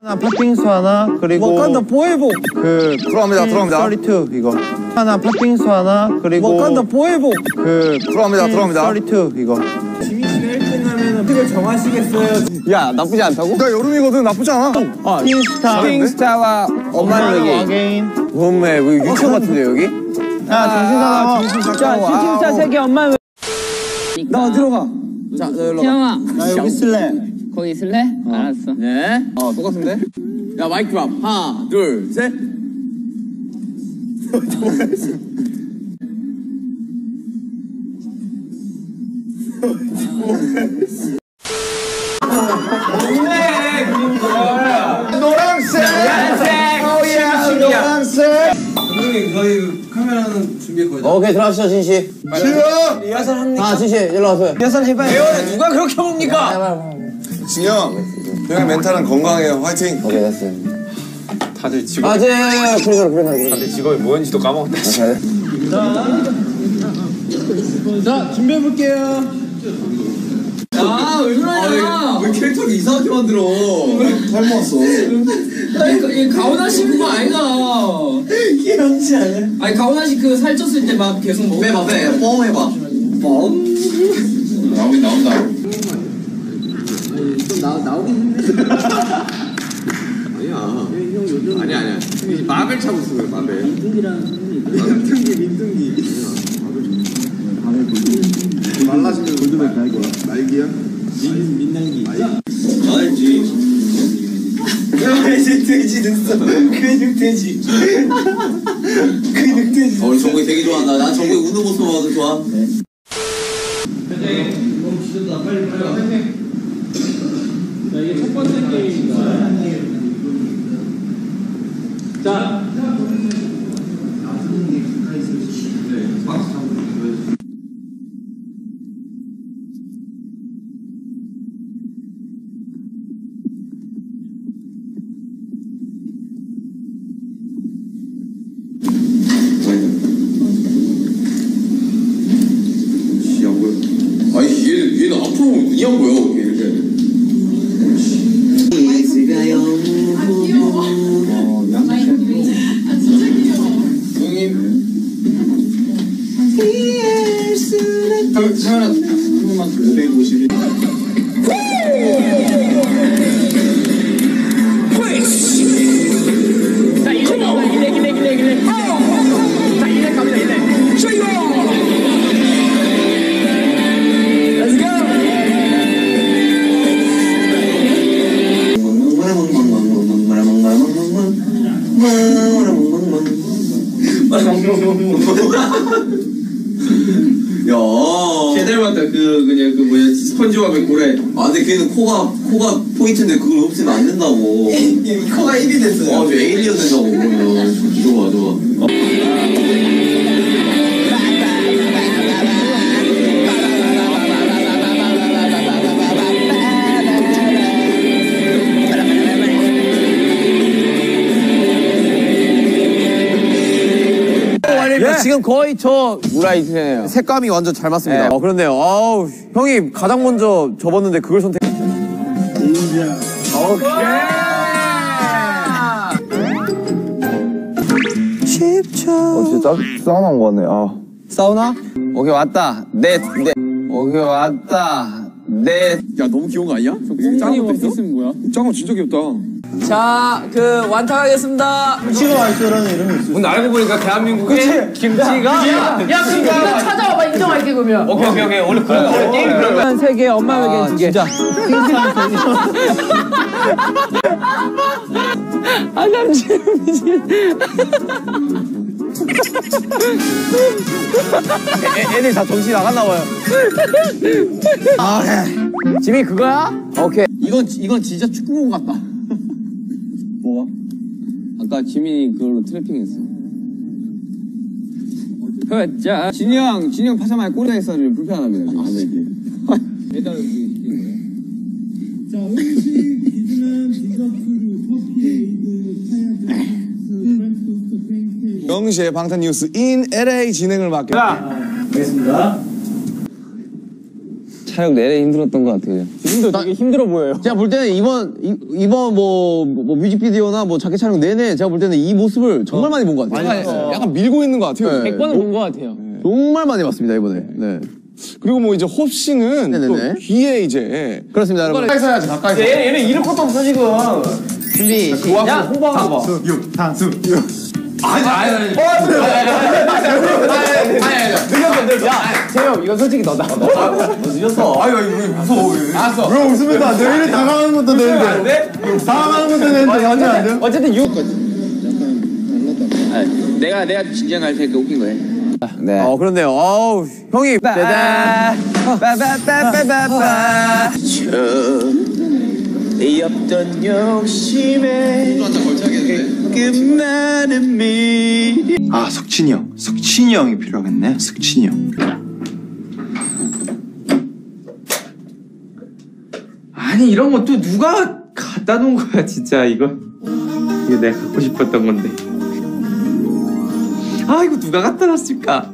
하나 팥빙수 하나 그리고 와칸다 포에보 그 들어갑니다, 들어갑니다. 32 이거 하나 팥빙수 하나 그리고 와칸다 포에보 그 들어갑니다, 들어갑니다. 32 이거 지민 씨가 1등 하면 픽을 정하시겠어요? 야 나쁘지 않다고? 나 여름이거든 나쁘지 않아. 아, 킹스타 킹스타와 엄마는 여기 엄마 여기 유치원 같은데 여기? 아 정신 사나워 자 킹스타 세계 엄마 나 어디로 가? 자 너 일로 와 나 여기 있을래 거기 있을래? 알았어 네. 어 똑같은데? 야 마이크 드랍 하나 둘 셋 오케이 들어가시죠 진씨 지영. 아 진 씨 일로 와서 리허설 해봐요 누가 그렇게 봅니까? 진영. 형의 멘탈은 건강해요. 화이팅. 오케이 됐어요 다들 직업 아제 그래 그래 그래 그래 다들 직업이 뭐였는지도 까먹었다. 자 준비해 볼게요 아왜 그러냐 왜 캐릭터를 이상하게 만들어 닮았어. 아니 가오나 씨 그거 아이가 귀여운지 않아요? 아니 가오나 씨그 살쪘을 때 막 계속 먹 해봐 해뻥 해봐 나오긴 나온다. 아니야. 아니야 아니야. 형이 마벨 차고 있어 마벨. 말라지면 골드백 날개야. 날개야? 이제 돼지 됐어. 근육 돼지. 근육 돼지. 어, 우리 정국이 되게 좋아한다. 난 정국이 웃는 모습 봐도 좋아. 안 앞으로 보면 눈이 안 보여. 이렇게. 형님. 자 야. 제대로 맞다. 그 그냥 그 뭐야 스펀지밥의 고래. 아 근데 걔는 코가 코가 포인트인데 그걸 없애면 안 된다고. 코가 1이 됐어요. 아저 에일리언 된다고 지금 거의 저 무라이트네요. 색감이 완전 잘 맞습니다. 어 그렇네요. 아우 형이 가장 먼저 접었는데 그걸 선택. 어 진짜 싸움한 거네 아 사우나? 오케이 왔다. 넷 넷. 오케이 왔다. 넷. 야 너무 귀여운 거 아니야? 짱이 원피스는 뭐야? 짱은 진짜 귀엽다. 자 그 완탕하겠습니다 치가 와이스라는 이름이 있어 근데 알고 보니까 대한민국의 김치가 야 그럼 이거 찾아와봐 인정할게 그러면 오케이 오케이 오케이 원래 그런 거 원래 게임 그런 거. 한 세개 엄마 외계인 두 개 진짜 아 잠시만 미친 애, 애들 다 정신 나갔나 봐요. 아, 해. 지민이 그거야? 오케이. 이건 이건 진짜 축구공 같다. 뭐가? 아까 지민이 그걸로 트래핑했어. 자 진이 형, 진이 형 파자마에 꼬리가 있어가지고 불편합니다. 안 돼, 이게. 일단 자 혹시 기준은 디저트류 커피 에이드 카야크 프렌치 토스트 페인트 영시의 방탄 뉴스 인 LA 진행을 맡게. 알겠습니다 촬영 내내 힘들었던 것 같아요. 지금도 되게 힘들어 보여요. 제가 볼 때는 이번 이, 이번 뭐, 뭐 뮤직비디오나 뭐 자켓 촬영 내내 제가 볼 때는 이 모습을 정말 많이 본 것 같아요. 약간 밀고 있는 것 같아요. 네. 100번은 본 것 같아요. 정말 많이 봤습니다 이번에. 네. 그리고 뭐 이제 홉 씨는 또 네네네. 귀에 이제 그렇습니다 여러분. 가까이서 해야지 가까이서. 얘, 얘는 잃을 것도 없어, 지금. 준비 시작. 호방하고 봐. 재영 이건 솔직히 너다. 왜 웃으면 안 돼요? 이래 당황하는 것도 되는데. 당황하는 것도 되는데 완전 안 돼요? 어쨌든 6. 내가, 내가 갈 테니까 웃긴 거해. 네. 어 그렇네요. 어우 형이 짜잔. 빠바빠빠빠빠. 이 없던 욕심에 끝나는 미래 아 석진이 형. 석진이 형이 필요하겠네. 석진이 형. 아니 이런 거 또 누가 갖다 놓은 거야 진짜 이거? 이거 내가 갖고 싶었던 건데. 아 이거 누가 갖다 놨을까